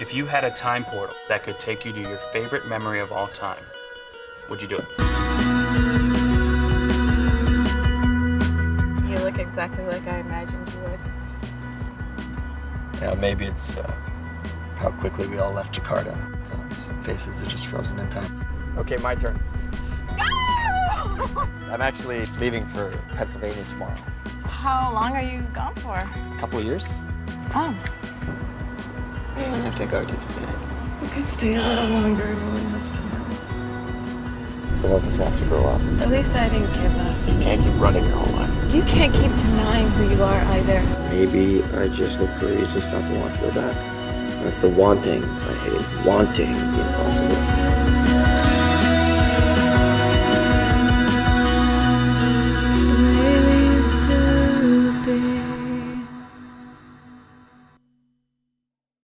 If you had a time portal that could take you to your favorite memory of all time, would you do it? You look exactly like I imagined you would. Yeah, maybe it's uh, how quickly we all left Jakarta. So some faces are just frozen in time. Okay, my turn. I'm actually leaving for Pennsylvania tomorrow. How long are you gone for? A couple of years. Oh. We have to go just yet. We could stay a little longer. No one has to know. Some of us have to grow up. At least I didn't give up. You can't keep running your whole life. You can't keep denying who you are either. Maybe I just look for reasons not to want to go back. That's the wanting I hate. Wanting the impossible.